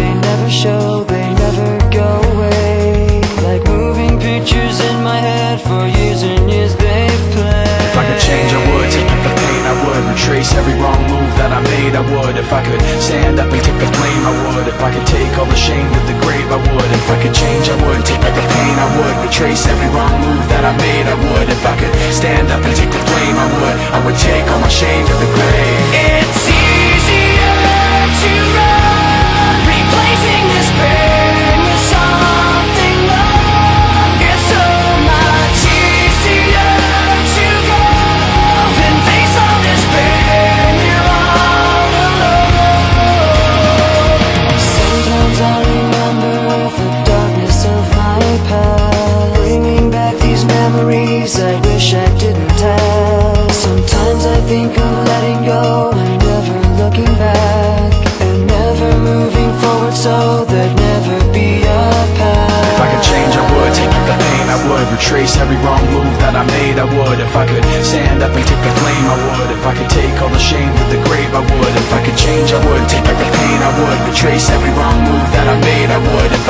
they never show, they never go away. Like moving pictures in my head for years and years they've played. If I could change, I would. Take back the pain, I would. Retrace every wrong move that I made, I would. If I could stand up and take the blame, I would. If I could take all the shame to the grave, I would. If I could change, I would. Take back the pain, I would. Retrace every wrong move that I made, I would. If I could stand up and take the blame, I would. I would take all my shame to the grave memories I wish I didn't have Sometimes I think of letting go never looking back And never moving forward so there'd never be a path. If I could change, I would Take the pain, I would Retrace every wrong move that I made, I would. If I could stand up and take the blame, I would. If I could take all the shame to the grave, I would. If I could change, I would Take the pain, I would Retrace every wrong move that I made, I would. If I